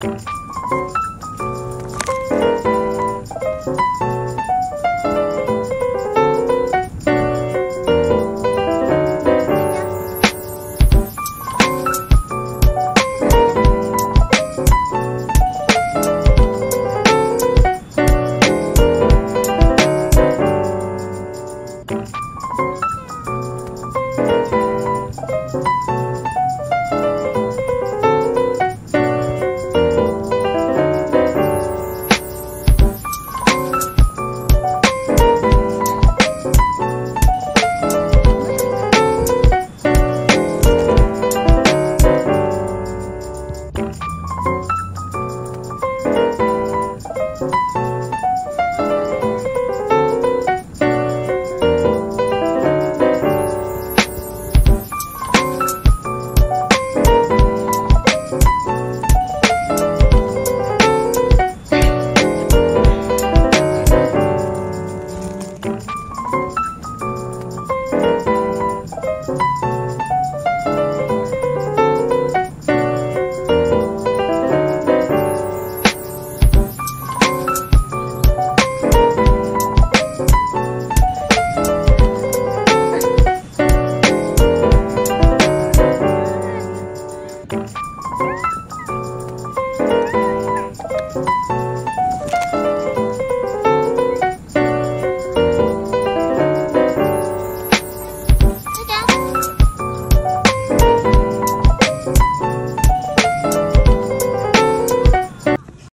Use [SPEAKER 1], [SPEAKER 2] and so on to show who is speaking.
[SPEAKER 1] you